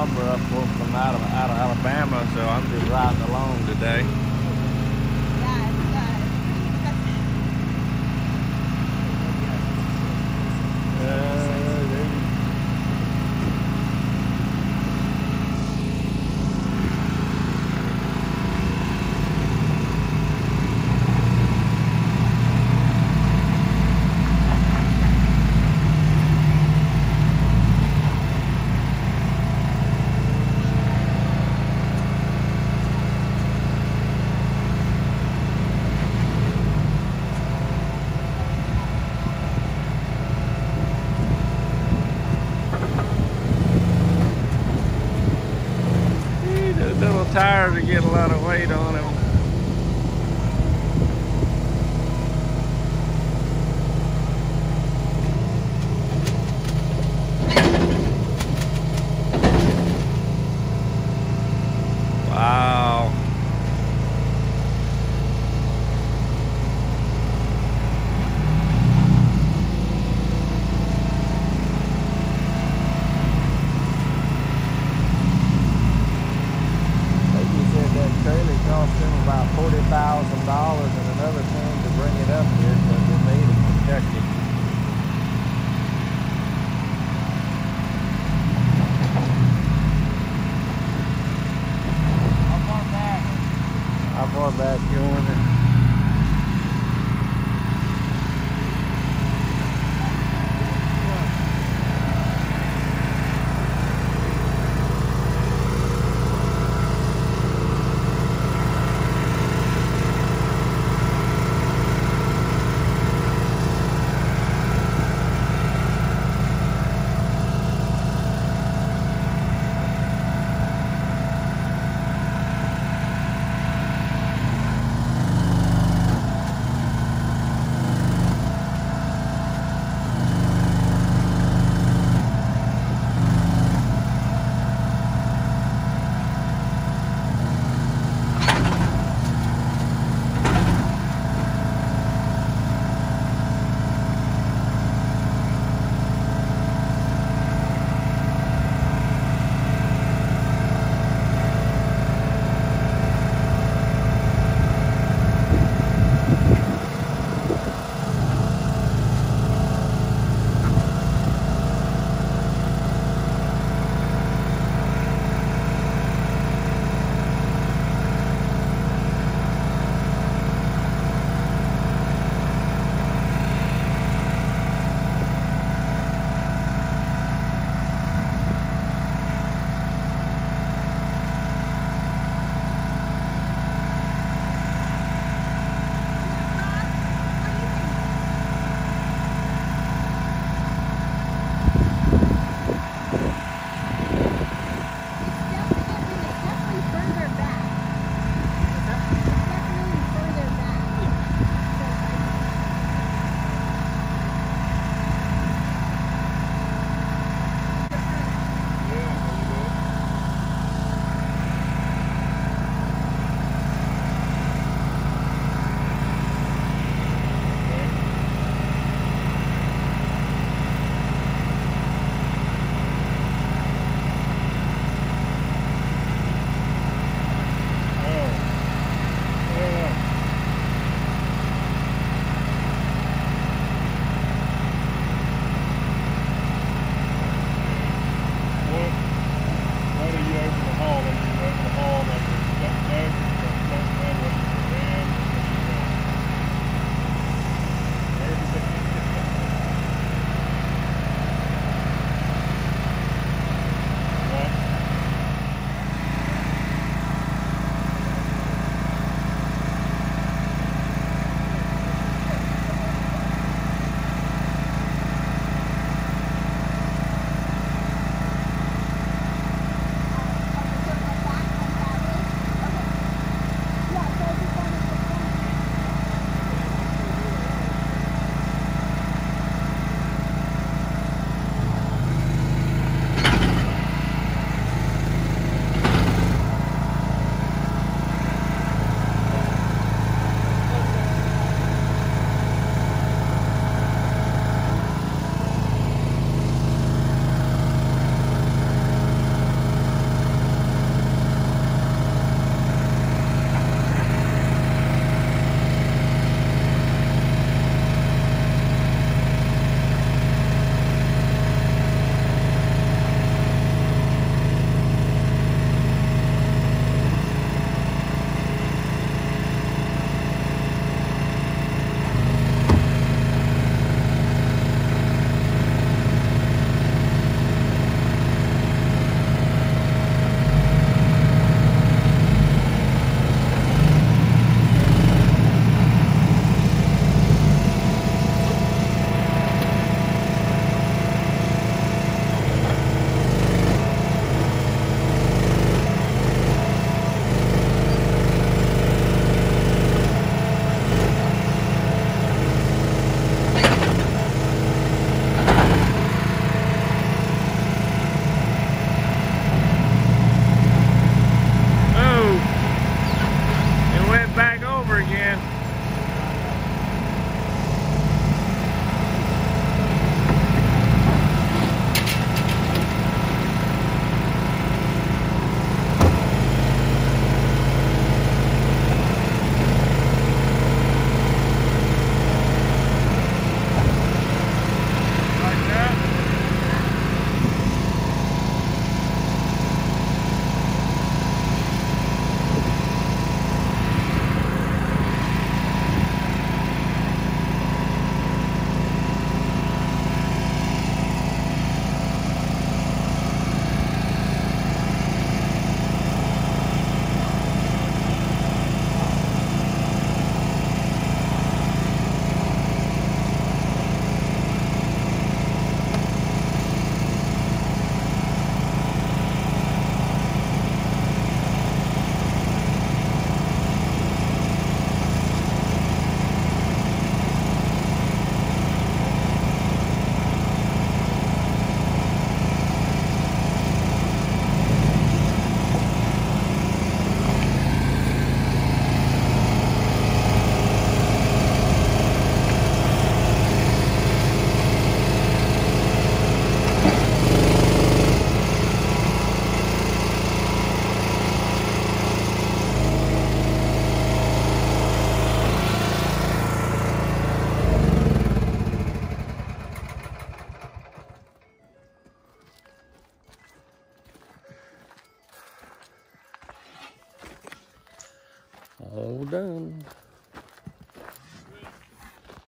lumber up from out of, out of Alabama, so I'm just riding along today. I bought that gun.